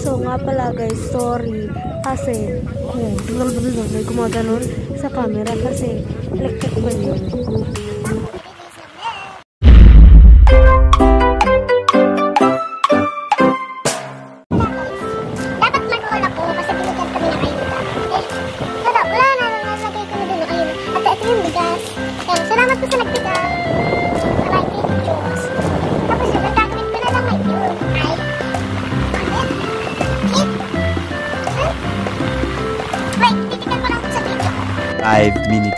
So nga pala guys, sorry kasi kung sa camera kasi electric ba yun? five minutes.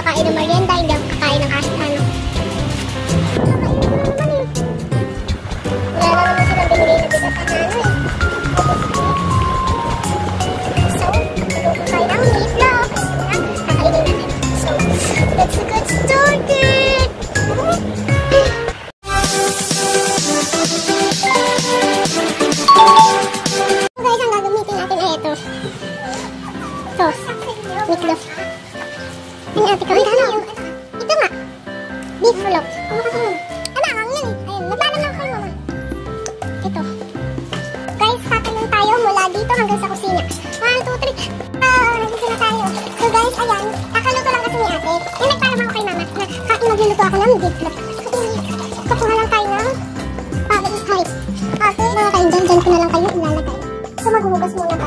kakain ng merienda, hindi ako kakain ng asin, ano. Kakain naman eh. Wala naman silang binigay na bigat eh. ako ng biglap. Cut na lang tayo ng pagkain type. Ate, mga kain dyan, dyan ko na lang kayo ilalagay. So maghugas muna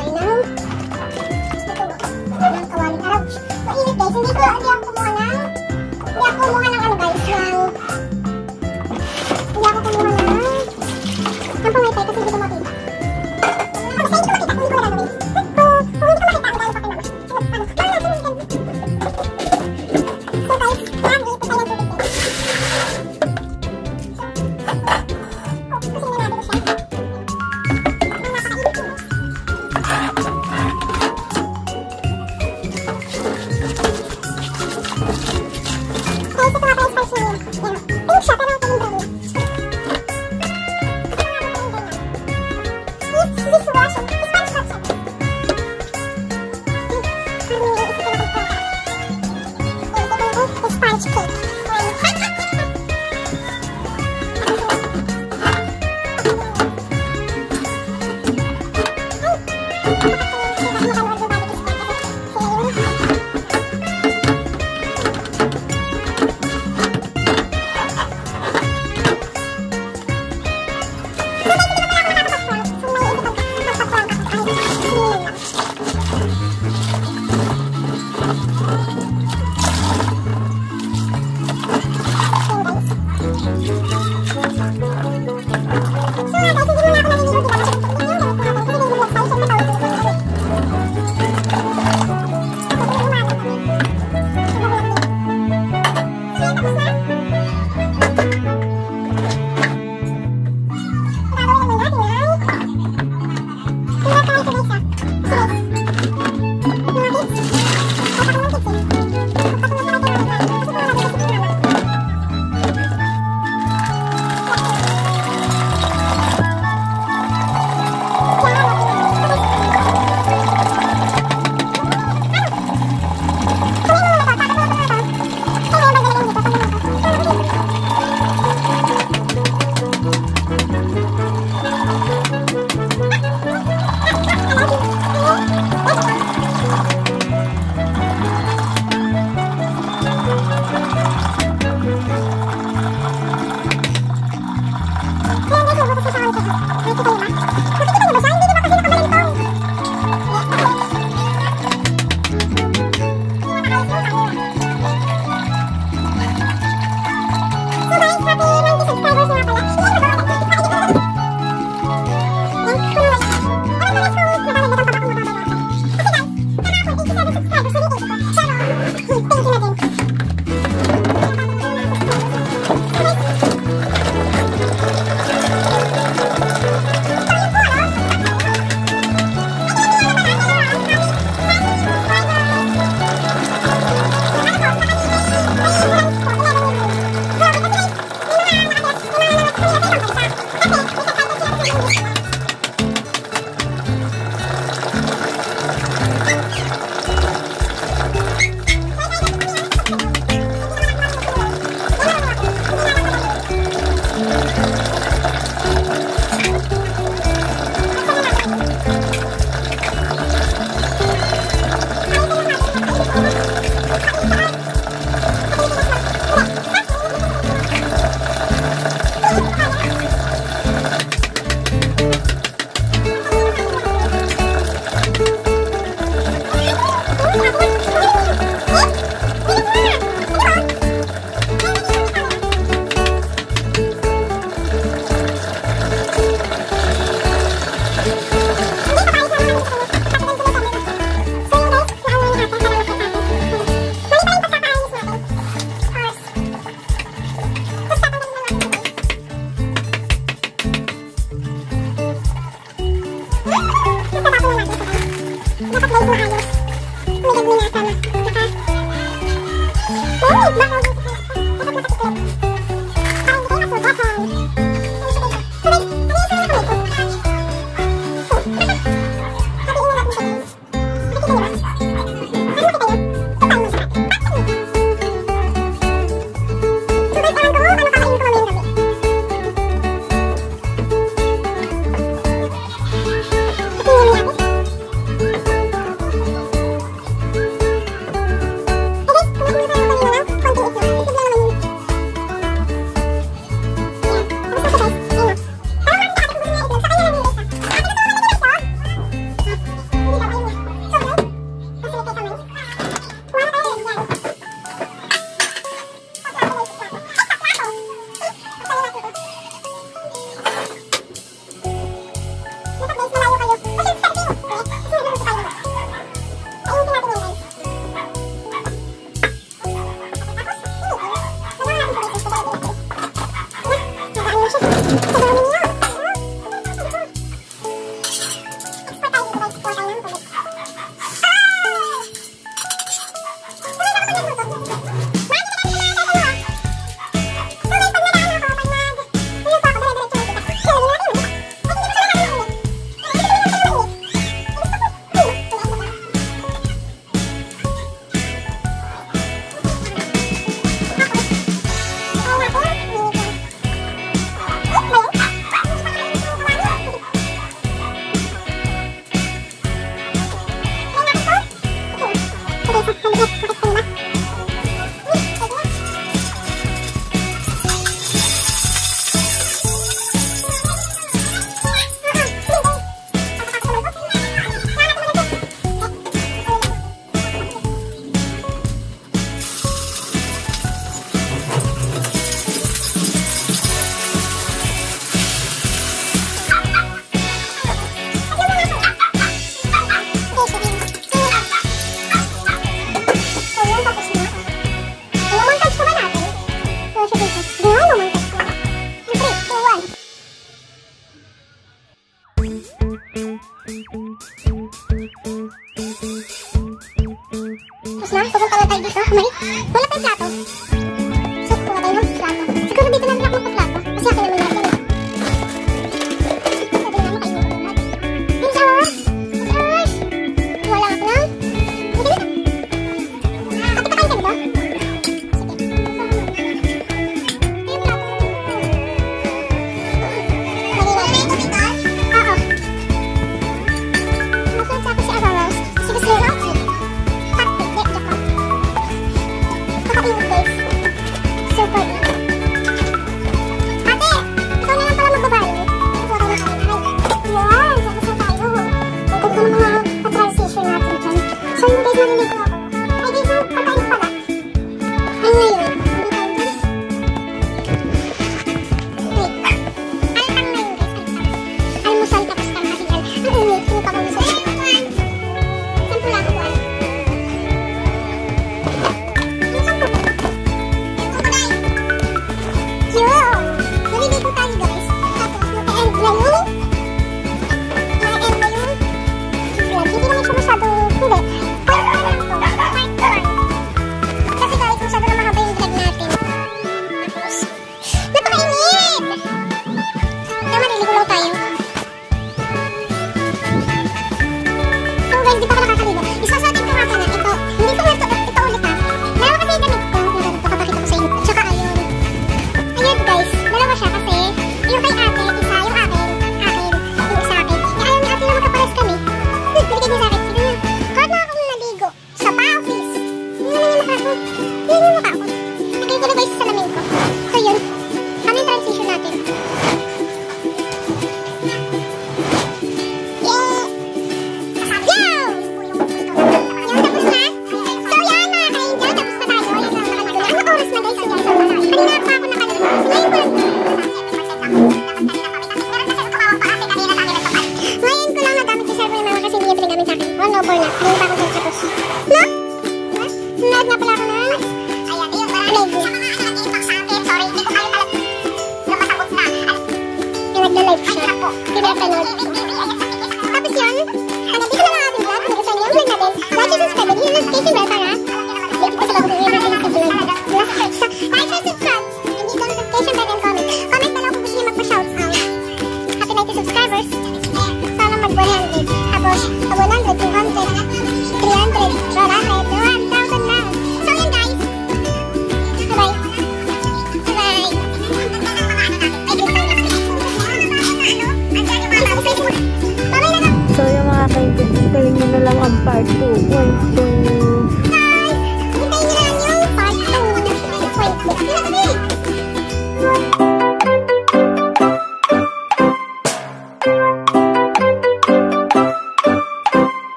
Oh,